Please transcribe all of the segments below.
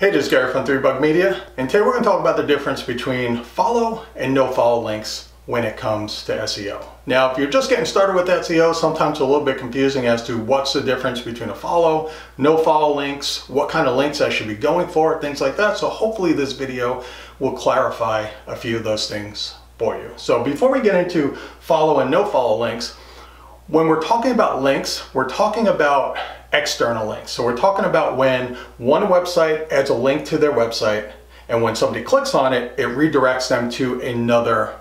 Hey, this is Gary from 3Bug Media, and today we're going to talk about the difference between follow and no follow links when it comes to SEO. Now, if you're just getting started with SEO, sometimes it's a little bit confusing as to what's the difference between a follow, no follow links, what kind of links I should be going for, things like that. So hopefully this video will clarify a few of those things for you. So before we get into follow and no follow links, when we're talking about links, we're talking about external links. So we're talking about when one website adds a link to their website and when somebody clicks on it, it redirects them to another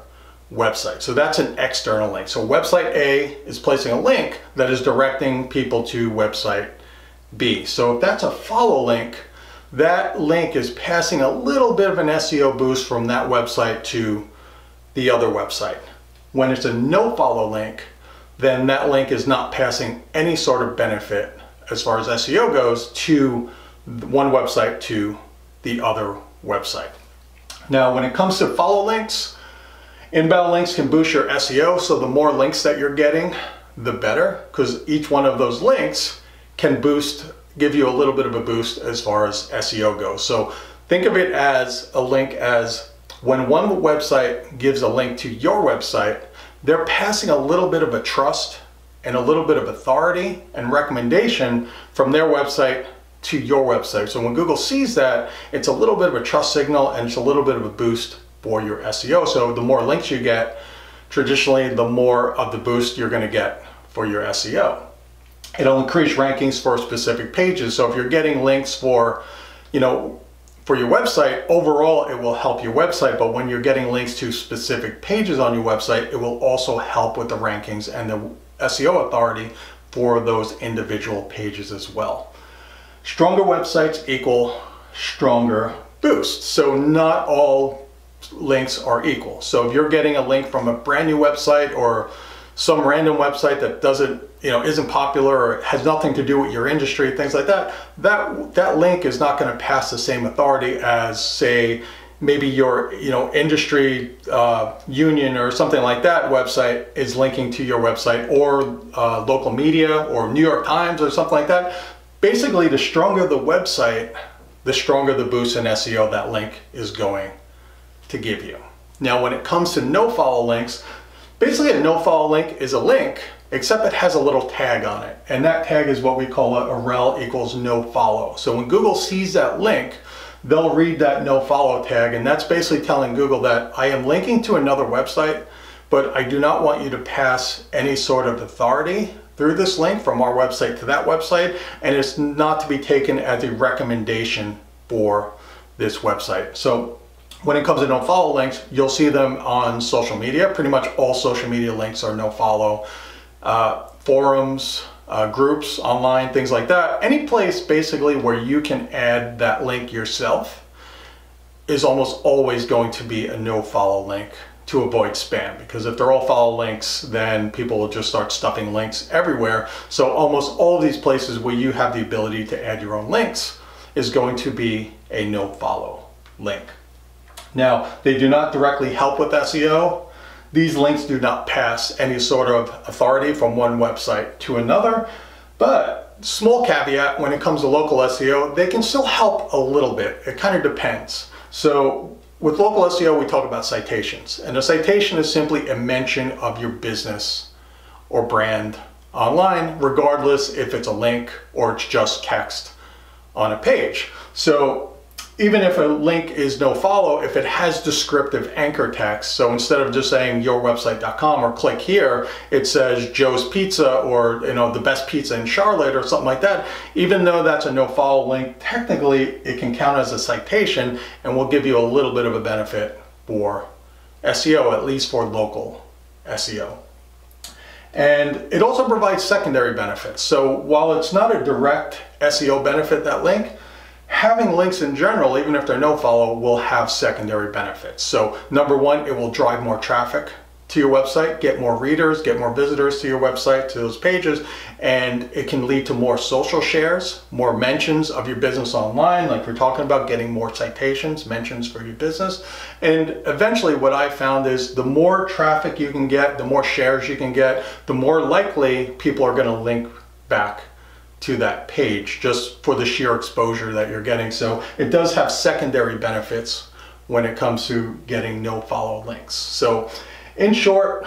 website. So that's an external link. So website A is placing a link that is directing people to website B. So if that's a follow link, that link is passing a little bit of an SEO boost from that website to the other website. When it's a no follow link, then that link is not passing any sort of benefit as far as SEO goes to one website to the other website. Now, when it comes to follow links, inbound links can boost your SEO. So the more links that you're getting, the better, because each one of those links can boost, give you a little bit of a boost as far as SEO goes. So think of it as a link as when one website gives a link to your website, they're passing a little bit of a trust and a little bit of authority and recommendation from their website to your website. So when Google sees that, it's a little bit of a trust signal and it's a little bit of a boost for your SEO. So the more links you get, traditionally, the more of the boost you're going to get for your SEO. It'll increase rankings for specific pages. So if you're getting links for, you know, for your website, overall it will help your website, but when you're getting links to specific pages on your website, it will also help with the rankings and the SEO authority for those individual pages as well. Stronger websites equal stronger boosts. So not all links are equal. So if you're getting a link from a brand new website or some random website that doesn't, you know, isn't popular or has nothing to do with your industry, things like that, that, that link is not going to pass the same authority as say maybe your you know industry uh, union or something like that website is linking to your website or uh, local media or New York Times or something like that. Basically, the stronger the website, the stronger the boost in SEO that link is going to give you. Now, when it comes to no follow links, basically a no follow link is a link except it has a little tag on it. And that tag is what we call a, a rel equals no follow. So when Google sees that link, they'll read that no follow tag and that's basically telling Google that I am linking to another website but I do not want you to pass any sort of authority through this link from our website to that website and it's not to be taken as a recommendation for this website. So when it comes to no follow links, you'll see them on social media. Pretty much all social media links are no follow. Uh, forums, uh, groups online, things like that. Any place basically where you can add that link yourself is almost always going to be a no follow link to avoid spam because if they're all follow links then people will just start stuffing links everywhere so almost all of these places where you have the ability to add your own links is going to be a no follow link now they do not directly help with SEO these links do not pass any sort of authority from one website to another, but small caveat when it comes to local SEO, they can still help a little bit. It kind of depends. So with local SEO, we talk about citations, and a citation is simply a mention of your business or brand online, regardless if it's a link or it's just text on a page. So even if a link is no follow, if it has descriptive anchor text, so instead of just saying yourwebsite.com or click here, it says Joe's Pizza or you know the best pizza in Charlotte or something like that, even though that's a no follow link, technically it can count as a citation and will give you a little bit of a benefit for SEO, at least for local SEO. And it also provides secondary benefits. So while it's not a direct SEO benefit, that link, having links in general, even if they're no follow, will have secondary benefits. So number one, it will drive more traffic to your website, get more readers, get more visitors to your website, to those pages, and it can lead to more social shares, more mentions of your business online, like we're talking about getting more citations, mentions for your business. And eventually what I found is the more traffic you can get, the more shares you can get, the more likely people are gonna link back to that page just for the sheer exposure that you're getting. So it does have secondary benefits when it comes to getting no follow links. So in short,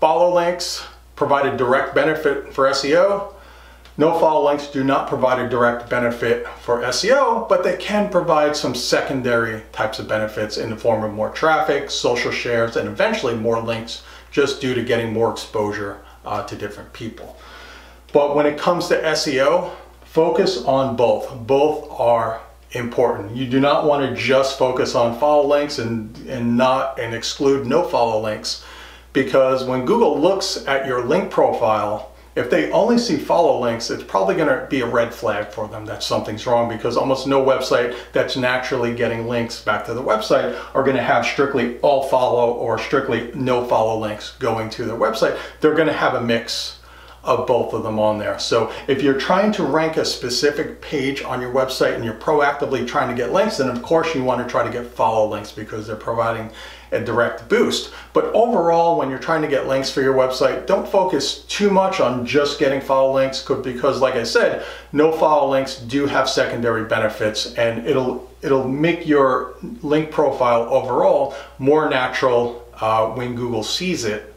follow links provide a direct benefit for SEO. No follow links do not provide a direct benefit for SEO, but they can provide some secondary types of benefits in the form of more traffic, social shares, and eventually more links just due to getting more exposure uh, to different people. But when it comes to SEO, focus on both. Both are important. You do not want to just focus on follow links and, and not and exclude no follow links because when Google looks at your link profile, if they only see follow links, it's probably going to be a red flag for them that something's wrong because almost no website that's naturally getting links back to the website are going to have strictly all follow or strictly no follow links going to their website. They're going to have a mix of both of them on there. So if you're trying to rank a specific page on your website and you're proactively trying to get links, then of course you want to try to get follow links because they're providing a direct boost. But overall, when you're trying to get links for your website, don't focus too much on just getting follow links because like I said, no follow links do have secondary benefits and it'll, it'll make your link profile overall more natural uh, when Google sees it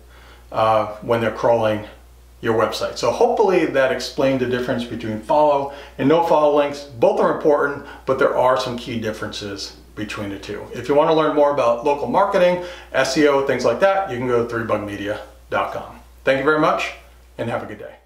uh, when they're crawling your website. So hopefully that explained the difference between follow and no follow links. Both are important, but there are some key differences between the two. If you want to learn more about local marketing, SEO, things like that, you can go to 3bugmedia.com. Thank you very much and have a good day.